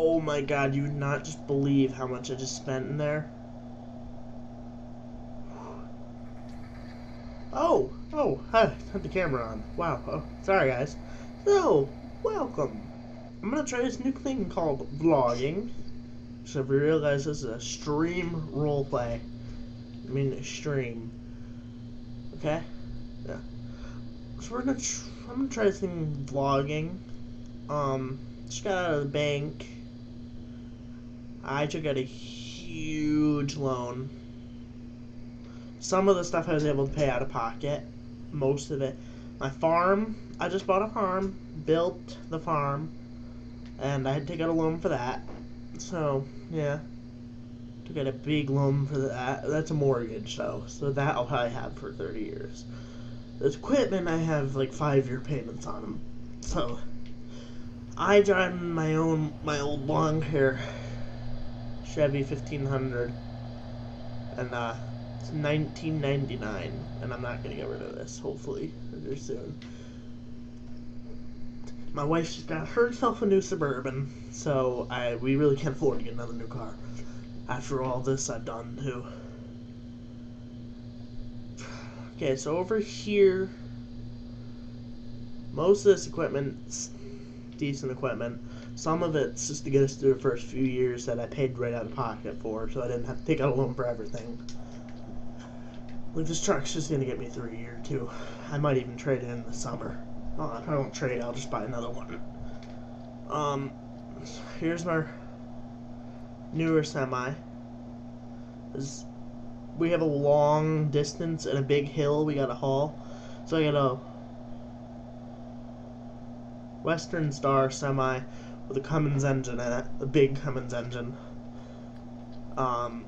Oh my god, you would not just believe how much I just spent in there. Oh, oh, hi, had the camera on. Wow, oh, sorry guys. So, welcome. I'm gonna try this new thing called vlogging. So if you realize this is a stream roleplay. I mean stream. Okay? Yeah. So we're gonna I'm gonna try this thing vlogging. Um just got out of the bank. I took out a huge loan. Some of the stuff I was able to pay out of pocket. Most of it. My farm, I just bought a farm, built the farm, and I had to take out a loan for that. So, yeah. Took out a big loan for that. That's a mortgage, though. So that I'll probably have for 30 years. This equipment, I have like five year payments on them. So, I drive my own, my old long hair Chevy 1500. And, uh, it's 1999. And I'm not gonna get rid of this, hopefully, very soon my wife just got herself a new Suburban, so I we really can't afford to get another new car. After all this I've done too. Okay, so over here, most of this equipment's decent equipment. Some of it's just to get us through the first few years that I paid right out of pocket for, so I didn't have to take out a loan for everything. Like this truck's just gonna get me through a year or two. I might even trade it in the summer. Oh, if I don't trade, I'll just buy another one. Um, here's my newer semi. This, we have a long distance and a big hill we gotta haul. So I got a Western Star semi with a Cummins engine in it, a big Cummins engine. Um,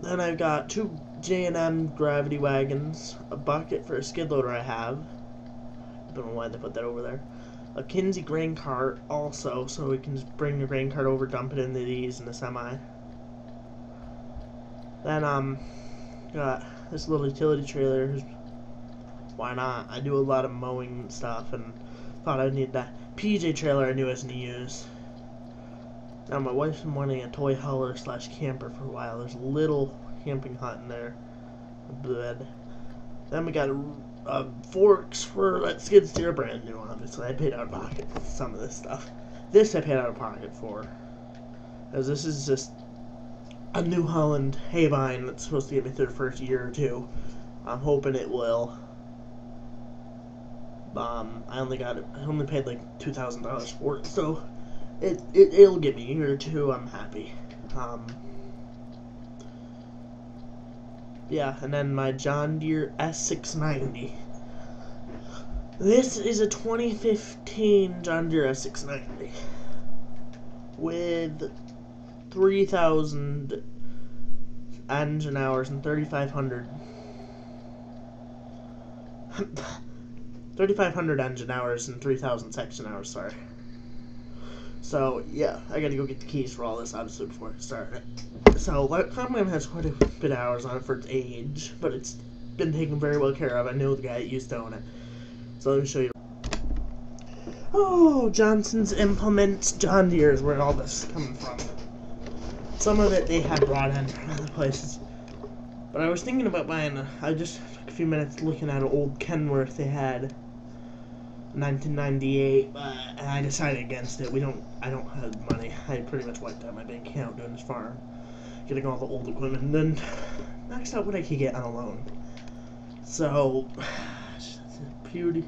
then I've got two J&M gravity wagons, a bucket for a skid loader I have, I don't know why they put that over there. A Kinze grain cart also, so we can just bring the grain cart over, dump it into these in the semi. Then, um, got this little utility trailer. Why not? I do a lot of mowing stuff and thought I'd need that. PJ trailer I knew I was going to use. Now, my wife's been wanting a toy hauler slash camper for a while. There's a little camping hut in there. Bed. Then we got uh, forks for that skid steer, brand new, obviously. I paid out of pocket for some of this stuff. This I paid out of pocket for. As this is just a New Holland Haybine that's supposed to get me through the first year or two. I'm hoping it will. Um, I only got it, I only paid like $2,000 for it, so it, it, it'll get me a year or two, I'm happy. Um, yeah, and then my John Deere S690. This is a 2015 John Deere S690 with 3,000 engine hours and 3,500 3,500 engine hours and 3,000 section hours, sorry. So, yeah, I gotta go get the keys for all this, obviously, before I start it. So, Common has quite a bit of hours on it for its age, but it's been taken very well care of. I know the guy that used to own it. So, let me show you. Oh, Johnson's Implements John Deere is where all this is coming from. Some of it they had brought in from other places. But I was thinking about buying a, I just took a few minutes looking at an old Kenworth they had 1998, but I decided against it. We don't, I don't have money. I pretty much wiped out my bank account doing this farm, getting all the old equipment, and then maxed out what I could get on a loan. So, a beauty,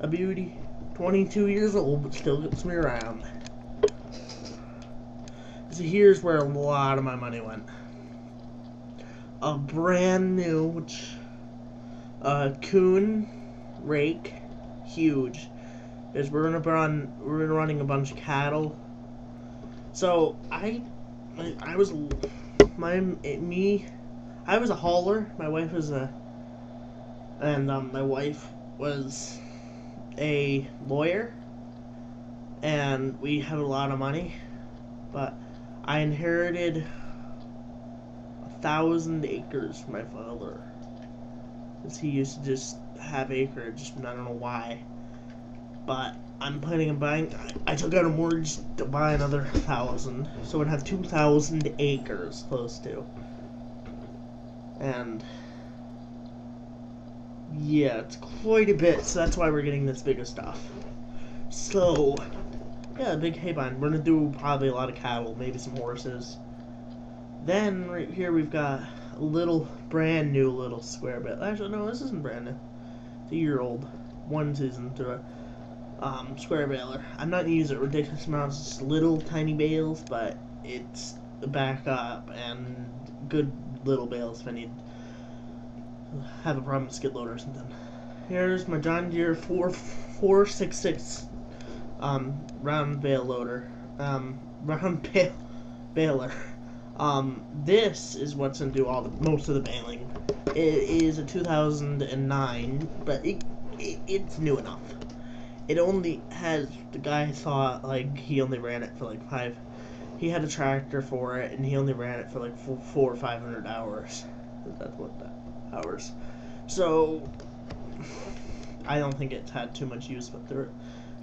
a beauty. 22 years old, but still gets me around. So here's where a lot of my money went. A brand new, uh, Kuhn rake huge. Is we're gonna run we're running a bunch of cattle. So I I was my me I was a hauler. My wife was a and um, my wife was a lawyer and we had a lot of money but I inherited a thousand acres from my father because he used to just have acreage, and I don't know why. but I'm planning on buying. I, took out a mortgage to buy another thousand, so I'd have two thousand acres close to. And yeah, it's quite a bit, so that's why we're getting this bigger stuff. So yeah, big hay barn. We're gonna do probably a lot of cattle, maybe some horses. Then right here we've got little brand new little square bit. Actually, no, this isn't brand new. It's a year old, one season to a um, square baler. I'm not gonna use it ridiculous amounts, just little tiny bales, but it's a backup and good little bales if I need have a problem with skid loader or something. Here's my John Deere 4466 um, round bale loader, um, round bale baler. Um, this is what's gonna do all the most of the baling. It is a 2009, but it, it it's new enough. It only has the guy thought like he only ran it for like five. He had a tractor for it, and he only ran it for like four, four or five hundred hours. That's what that hours. So I don't think it's had too much use, but there.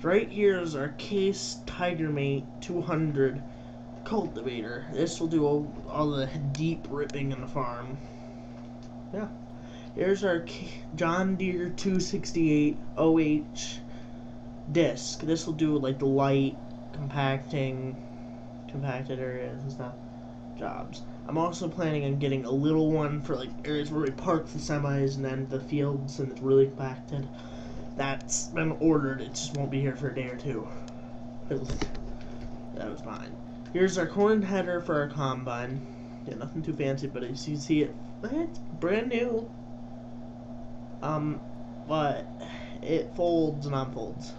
Right here is our Case Tiger Mate 200 cultivator. This will do all, all the deep ripping in the farm. Yeah. Here's our John Deere 268 OH disc. This will do like the light compacting, compacted areas and stuff jobs. I'm also planning on getting a little one for like areas where we park the semis and then the fields and it's really compacted. That's been ordered. It just won't be here for a day or two. That was fine. Here's our corn header for our combine. Yeah, nothing too fancy, but as you see it, it's brand new. Um, but it folds and unfolds.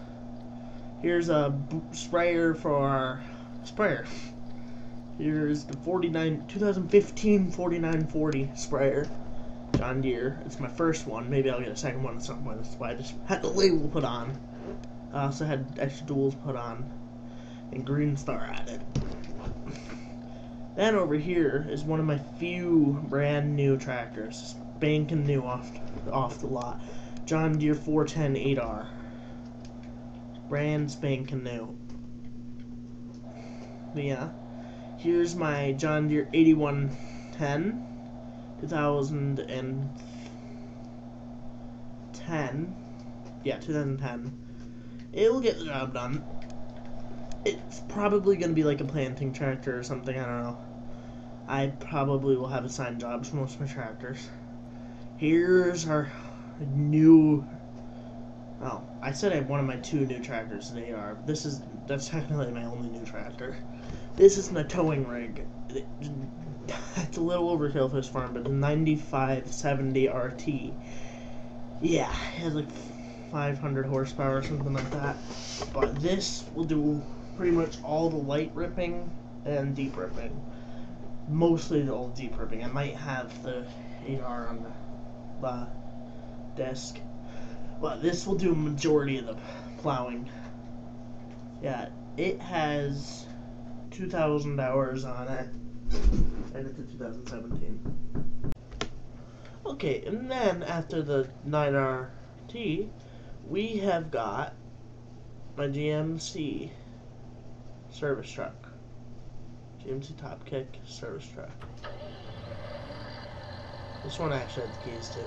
Here's a sprayer for our sprayer. Here's the 49 2015 4940 sprayer. John Deere. It's my first one. Maybe I'll get a second one at some point. That's why I just had the label put on. I also had extra duals put on and Green Star added. Then over here is one of my few brand new tractors, spanking new off off the lot. John Deere 410 8R. Brand spanking new. But yeah, here's my John Deere 8110. 2010. Yeah, 2010. It will get the job done. It's probably going to be like a planting tractor or something, I don't know. I probably will have assigned jobs for most of my tractors. Here's our new. Oh, I said I have one of my two new tractors They are. This is that's technically my only new tractor. This is my towing rig it's a little overkill for this farm, but the 9570 RT. Yeah, it has like 500 horsepower or something like that. But this will do pretty much all the light ripping and deep ripping. Mostly the all deep ripping. I might have the AR on the, the desk. But this will do a majority of the plowing. Yeah, it has 2,000 hours on it and it's a 2017. Okay, and then after the 9RT, we have got my GMC service truck. GMC Top Kick service truck. This one actually had the keys too.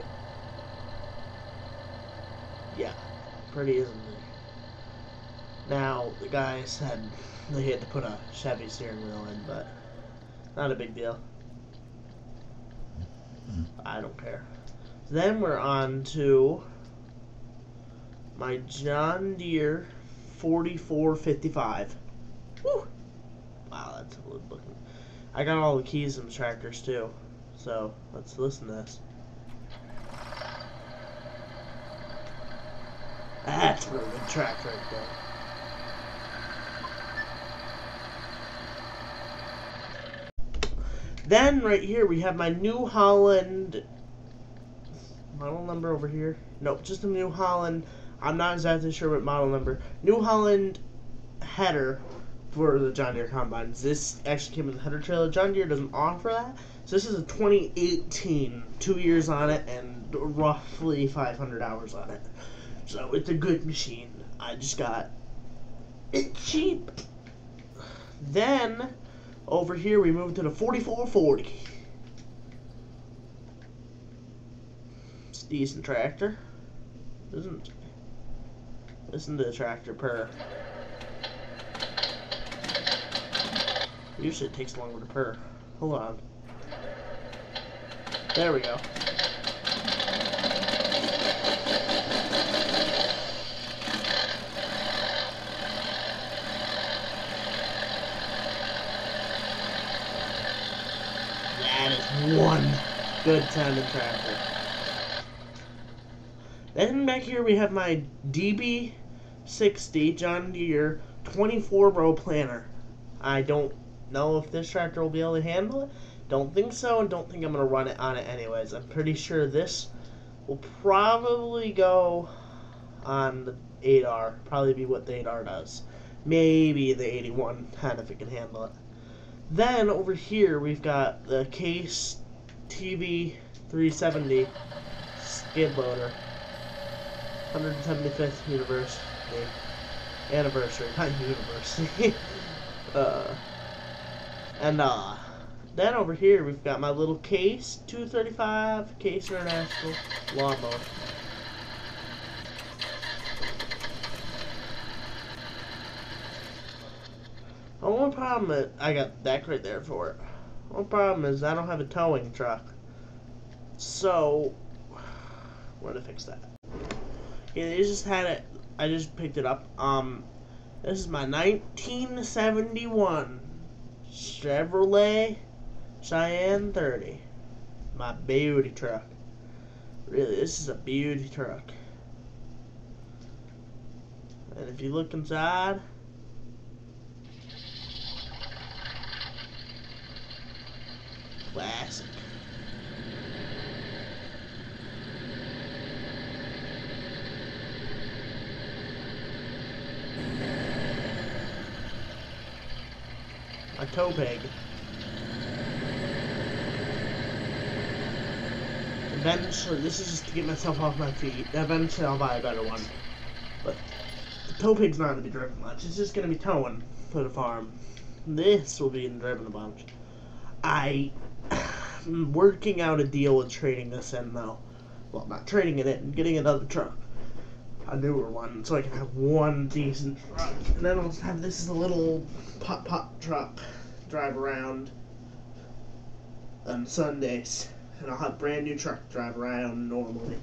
Yeah, pretty, isn't it? Now, the guy said they had to put a Chevy steering wheel in, but not a big deal. I don't care. Then we're on to my John Deere 4455. Woo! Wow, that's a good looking. I got all the keys and tractors too. So let's listen to this. That's a really good track right there. Then right here we have my New Holland model number over here. Nope, just a New Holland. I'm not exactly sure what model number. New Holland header for the John Deere combines. This actually came with a header trailer. John Deere doesn't offer that. So this is a 2018, two years on it, and roughly 500 hours on it. So it's a good machine. I just got it cheap. Then over here we moved to the 4440. It's a decent tractor. Isn't listen to the tractor purr. Usually it takes longer to purr. Hold on. There we go. That is one good sounding tractor. Then back here we have my DB60 John Deere 24 row planter. I don't know if this tractor will be able to handle it. Don't think so, and don't think I'm going to run it on it anyways. I'm pretty sure this will probably go on the 8R. Probably be what the 8R does. Maybe the 81 10 if it can handle it. Then over here we've got the Case TV 370 skid loader. 175th university anniversary, not university. uh, and uh, then over here we've got my little Case 235 Case International lawnmower. The only problem is I got that right there for it. Only problem is I don't have a towing truck. So, where to fix that? Yeah, they just had it. I just picked it up. Um, this is my 1971 Chevrolet Cheyenne 30. My beauty truck. Really, this is a beauty truck. And if you look inside, classic. A tow peg. Eventually, this is just to get myself off my feet. Eventually, I'll buy a better one. But the tow pig's not going to be driven much. It's just going to be towing for the farm. This will be driven a bunch. I am working out a deal with trading this in, though. Well, not trading it in, getting another truck. A newer one, so I can have one decent truck. And then I'll have this as a little pop pop truck drive around on Sundays. And I'll have brand new truck drive around normally.